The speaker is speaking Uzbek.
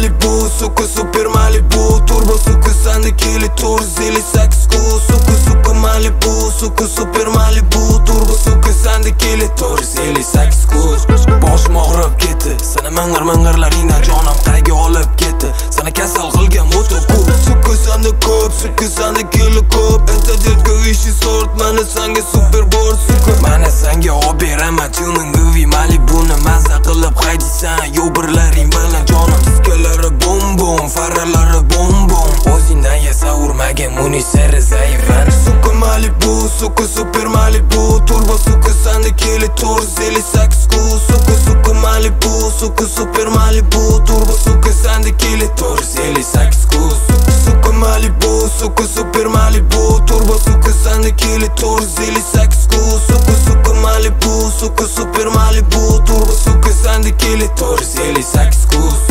Malibu Suku super Malibu Turbo suku sandikili tur zili saksku Suku suku Malibu Suku super Malibu Turbo suku sandikili tur zili saksku Boshim og'rib ketdi Sana mang'ir mang'irlaringda jonim qayga olib ketdi. Sana kasal qilgan moto ko'p. Suku sanda ko'p Suku sandikili ko'p. Internetga ishi sort Mana sanga super bor suku Mana sanga olib beraman tuning guvi Malibuni mazza qilib haydaysan Yo urmagan munisari zaifan Suku Malibu Suku super Malibu. Turbo suku sandikili tur zili saksku Suku suku Malibu Suku super Malibu. Turbo suku sandikili tur zili saksku Suku suku Malibu Suku super Malibu. Turbo suku sandikili tur zili saksku Suku suku Malibu Suku super Malibu. Turbo suku sandikili tur zili saksku